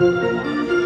Música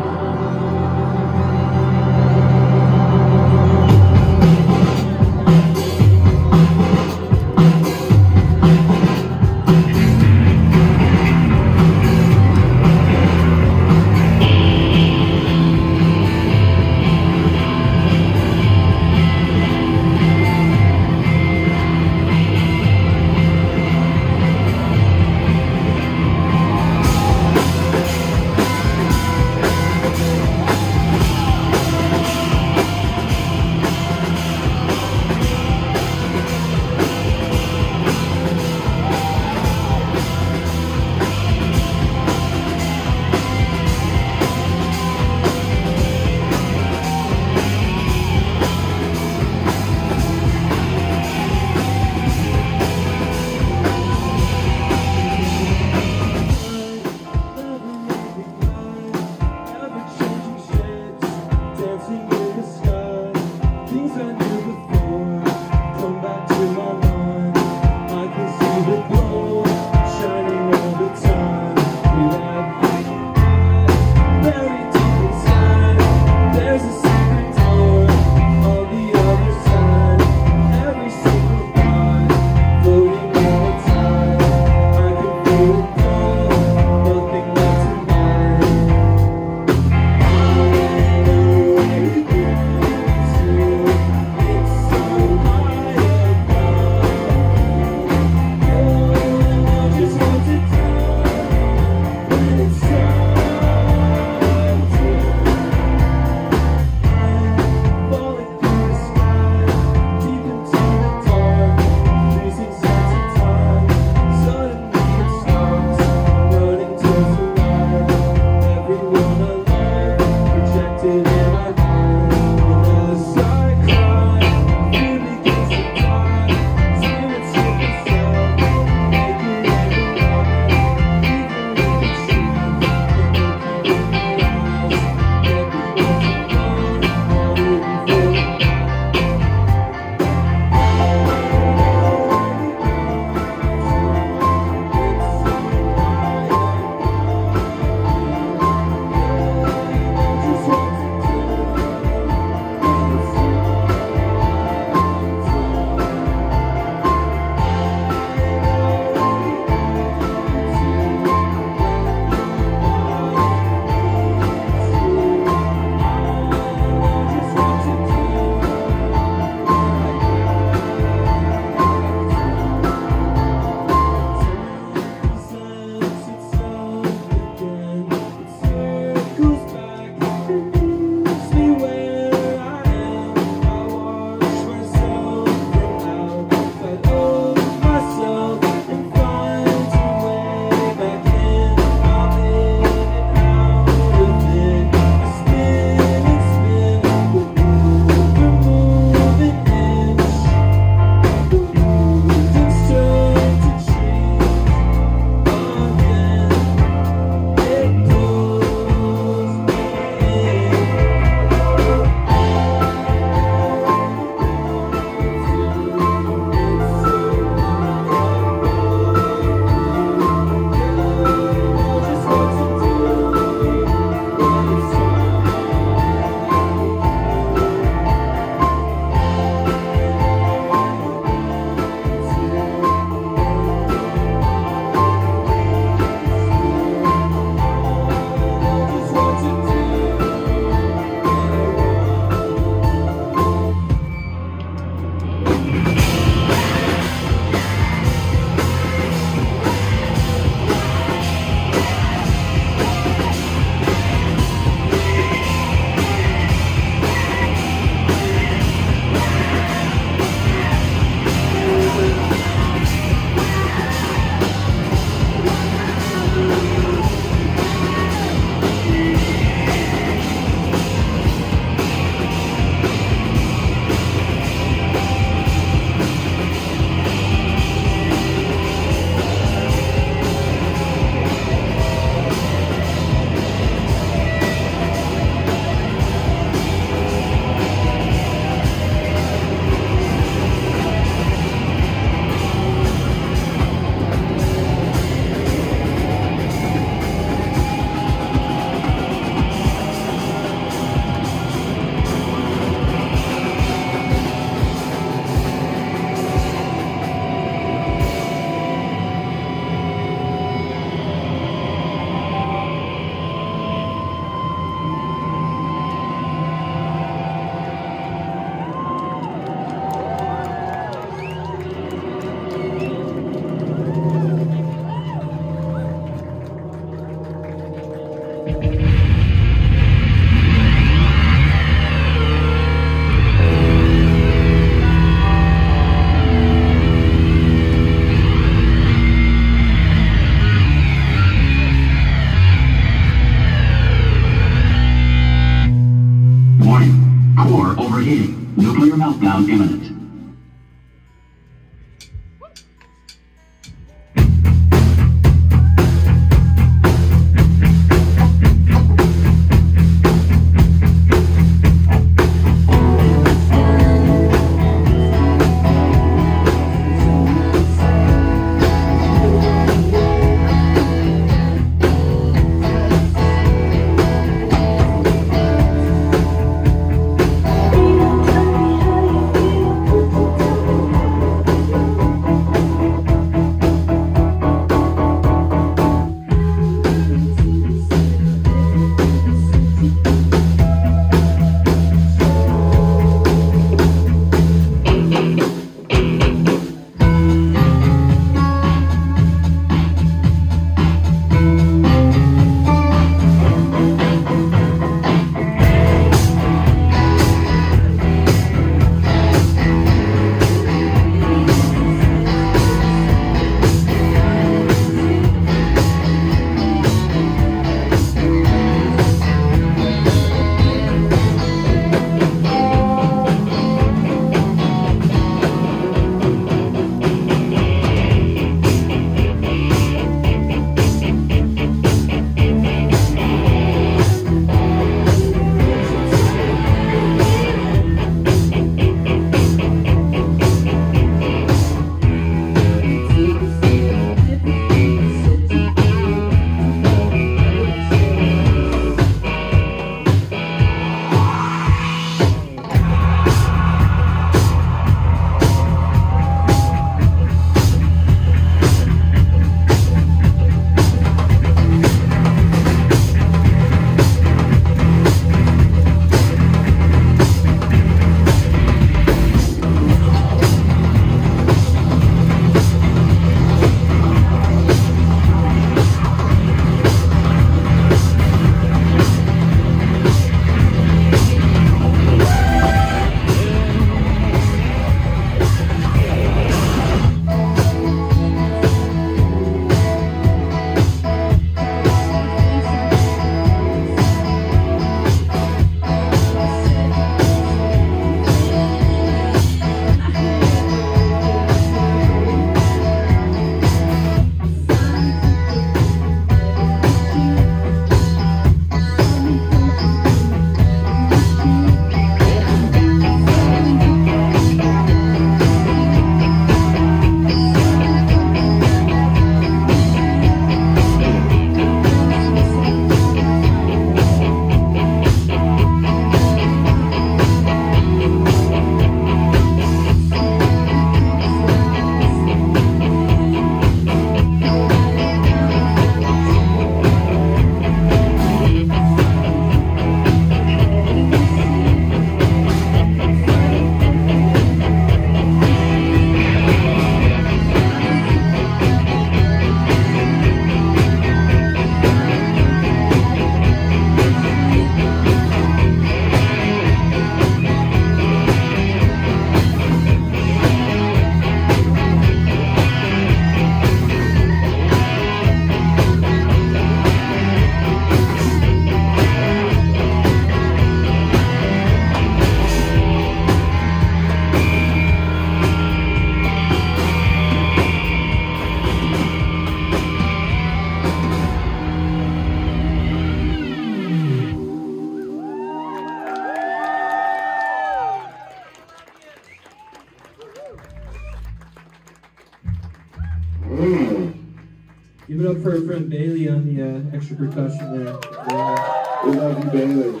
for our friend Bailey on the uh, extra percussion there. Yeah. We love you, Bailey.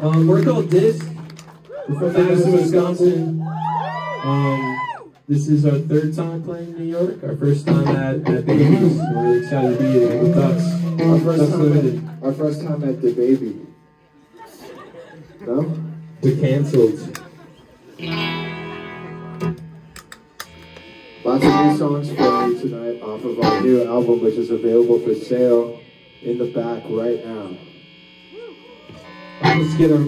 Um, we're called Disq. We're from Madison, Wisconsin. Um, this is our third time playing in New York. Our first time at, at Baby's. We're really excited to be here with Ducks. Our first time at, our first time at the baby. No? We're canceled. Lots of new songs for you tonight off of our new album, which is available for sale in the back right now. Let's get our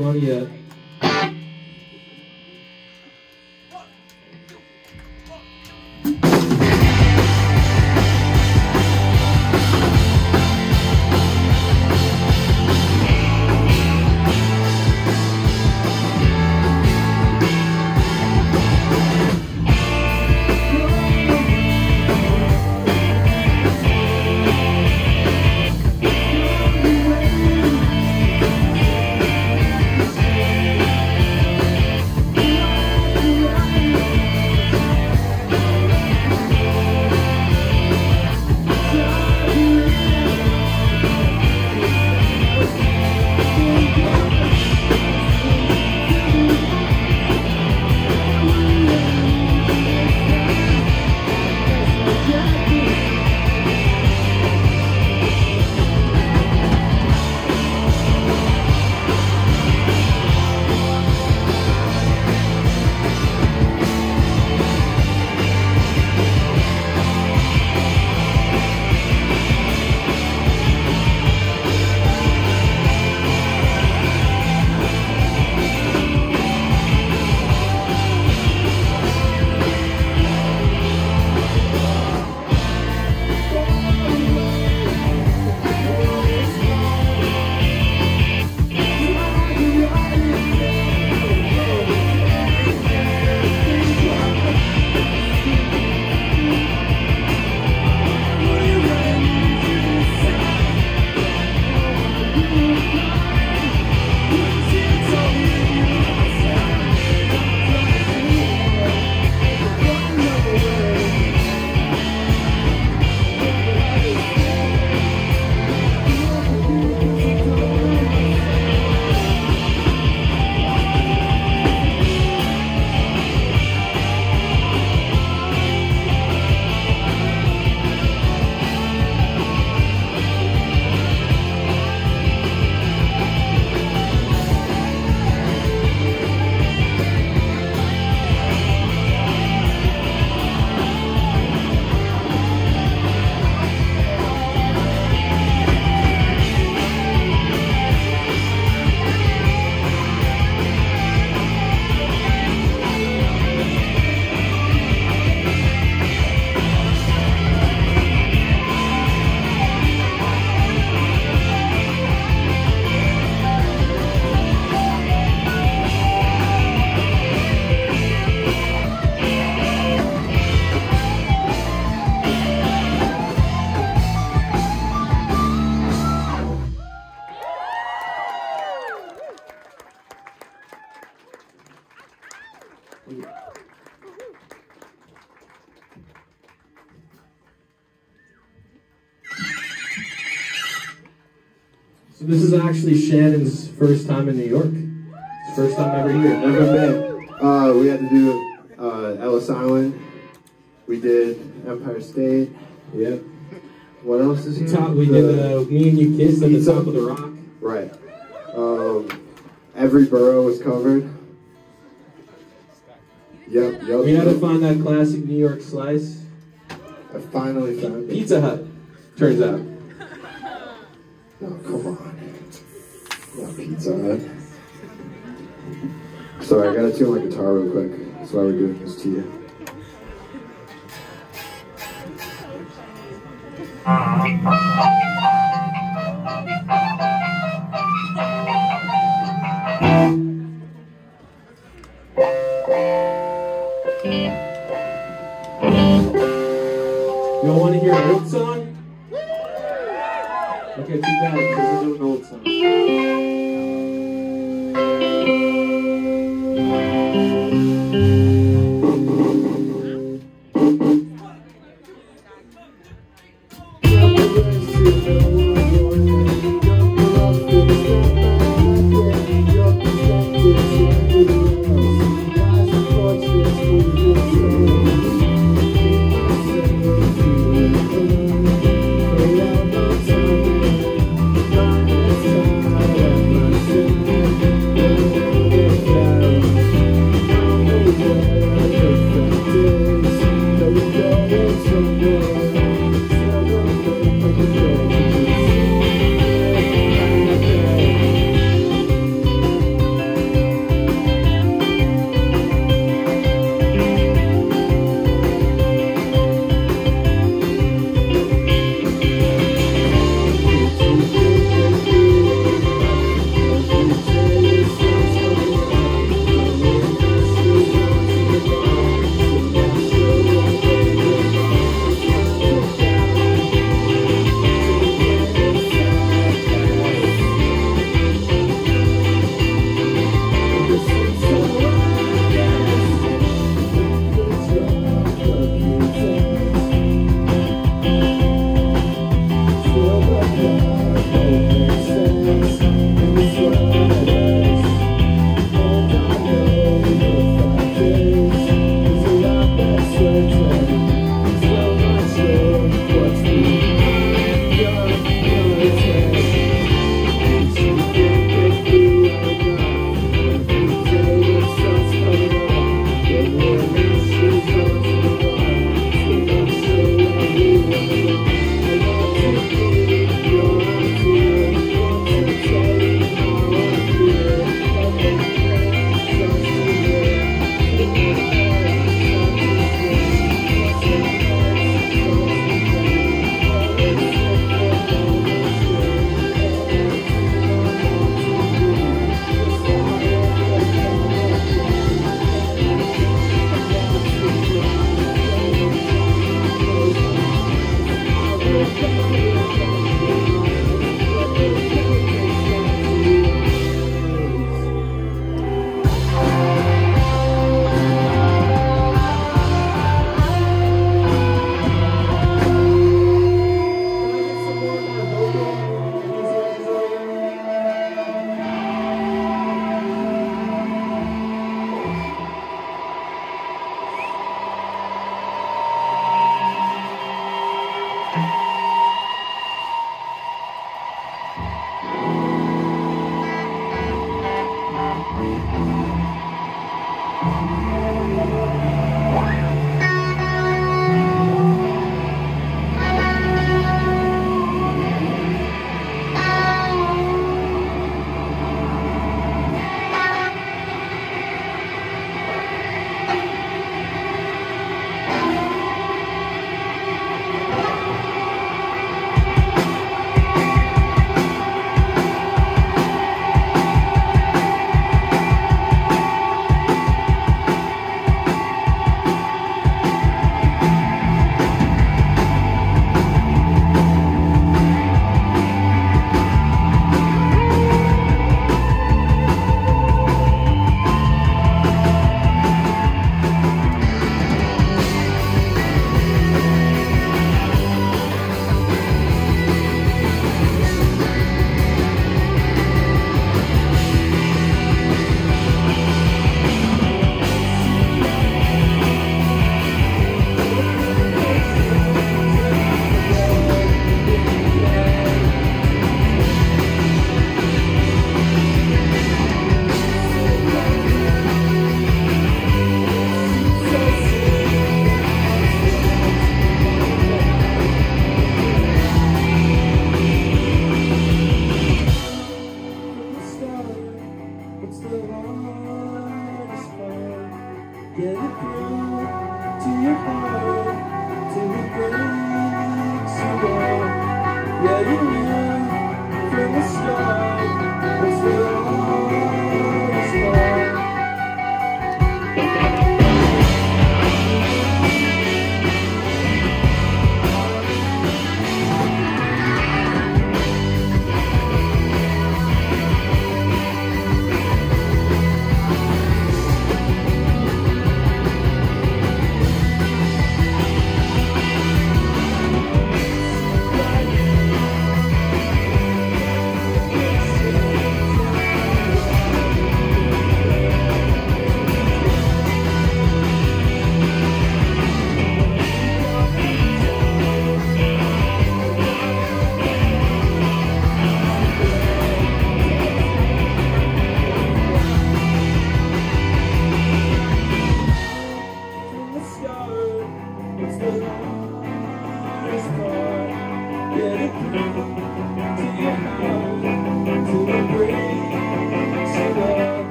Shannon's first time in New York. First time ever here. Never been. Uh, we had to do uh, Ellis Island. We did Empire State. Yep. What else is here? Top, we did uh, Me and You Kissed at the top of the rock. Right. Um, every borough was covered. Yep, yep. We had to find that classic New York slice. I finally found it. Pizza Hut, turns out. No, come on. Pizza Hut. Sorry, I gotta tune my guitar real quick. That's why we're doing this to you. Y'all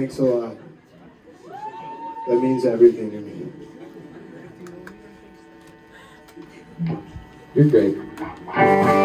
Thanks a lot. That means everything to me. You're great.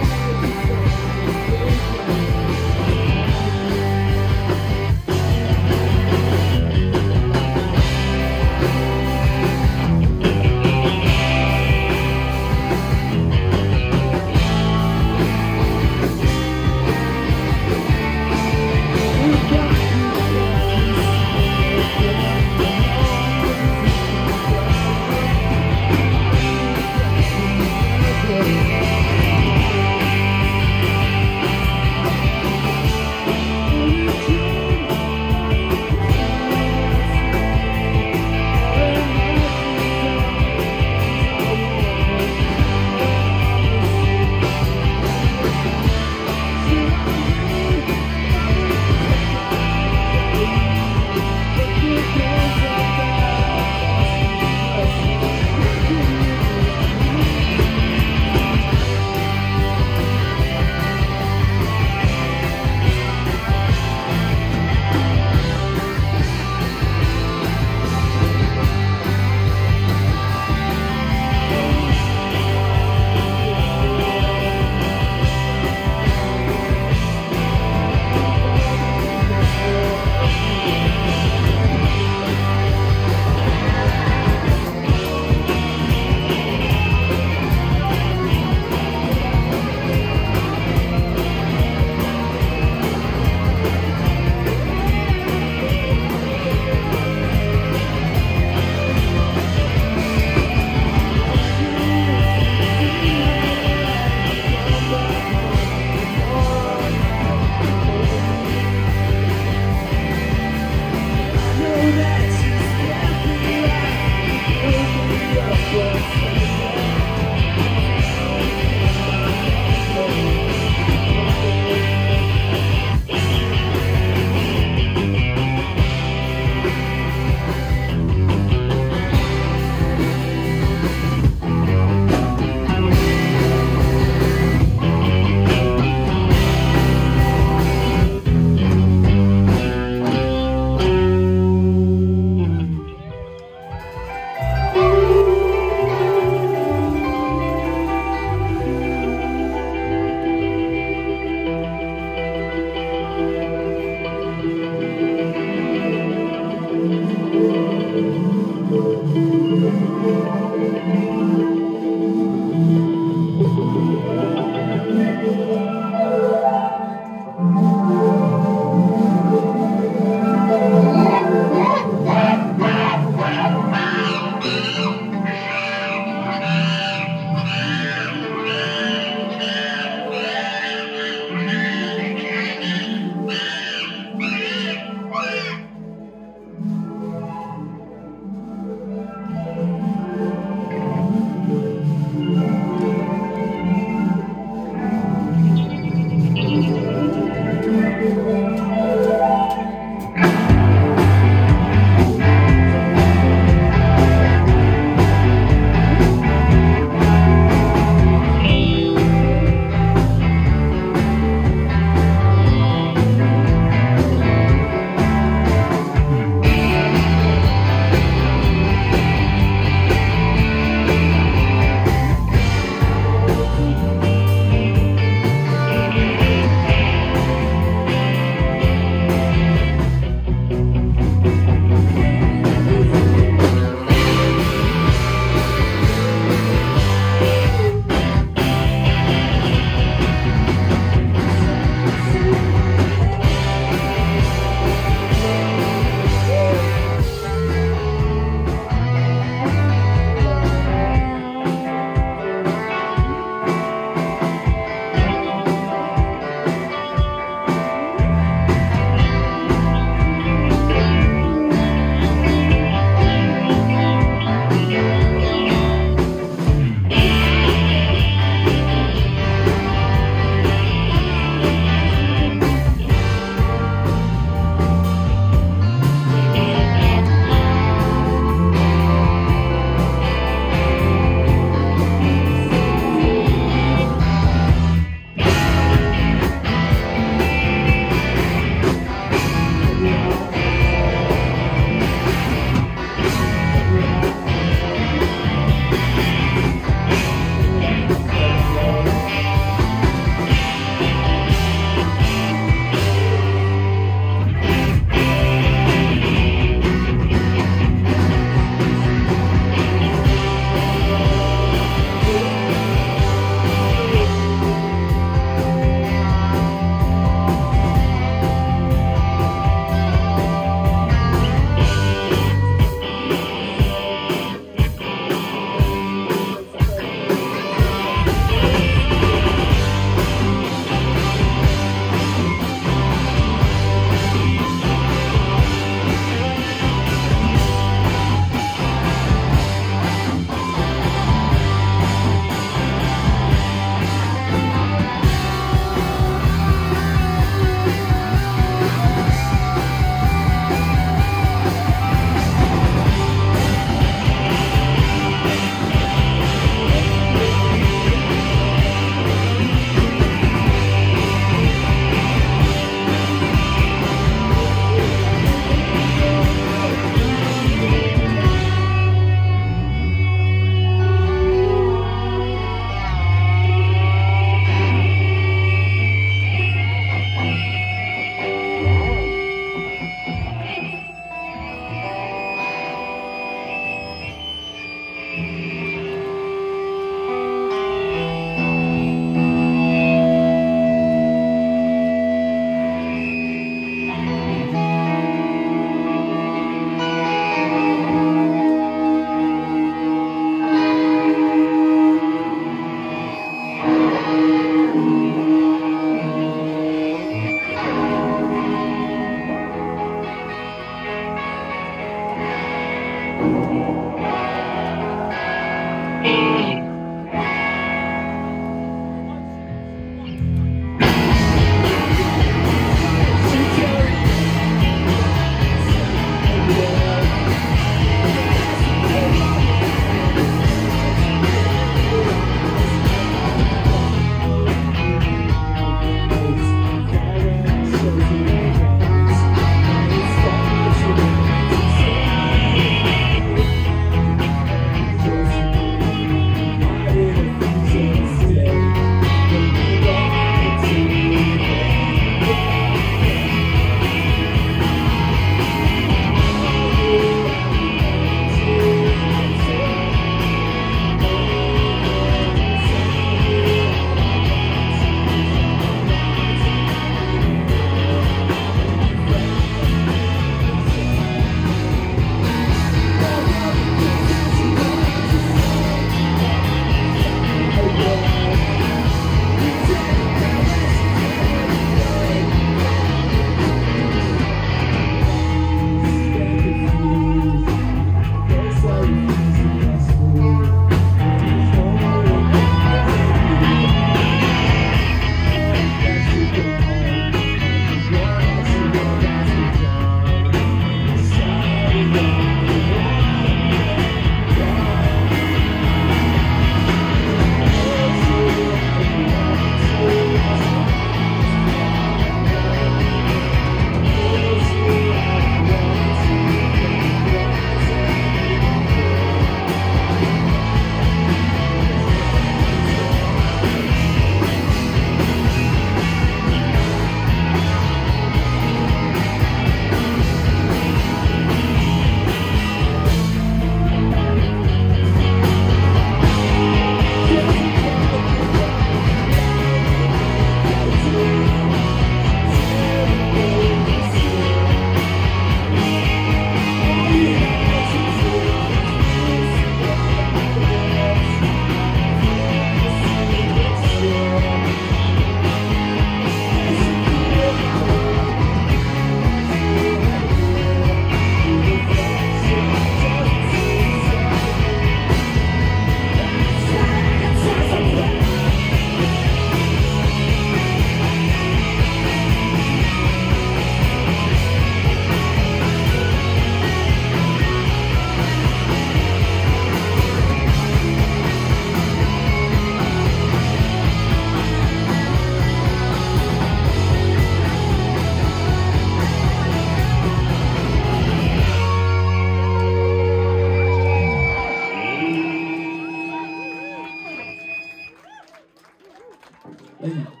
Amen.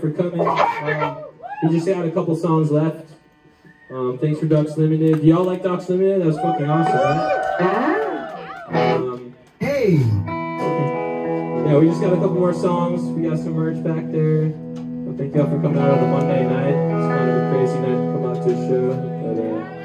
For coming. Um, we just had a couple songs left. Um, thanks for Ducks Limited. Do y'all like Ducks Limited? That was fucking awesome, right? Um, Hey! yeah, we just got a couple more songs. We got some merch back there. Well, thank y'all for coming out on a Monday night. It's kind of a crazy night to come out to a show. But, uh,